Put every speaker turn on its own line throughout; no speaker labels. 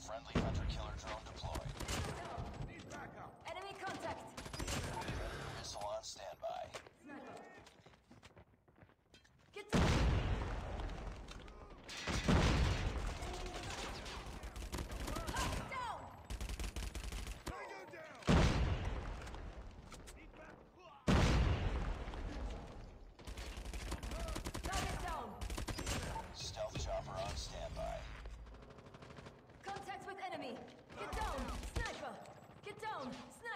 Friendly hunter killer drone deployed.
Enemy contact!
Missile on standby.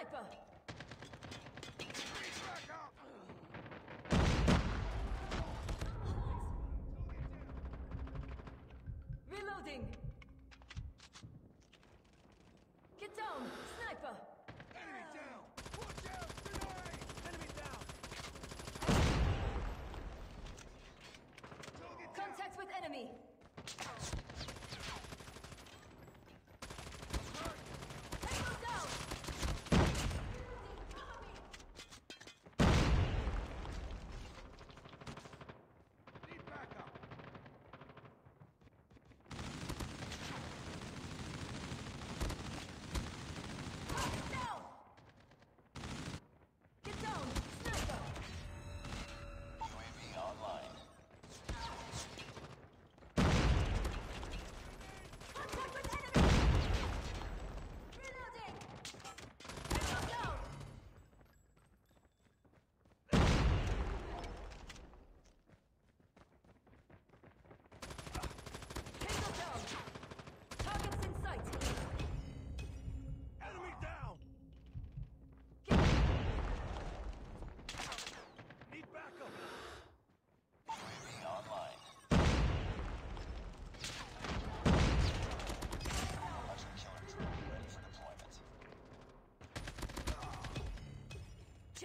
sniper! Reloading! Get down, sniper!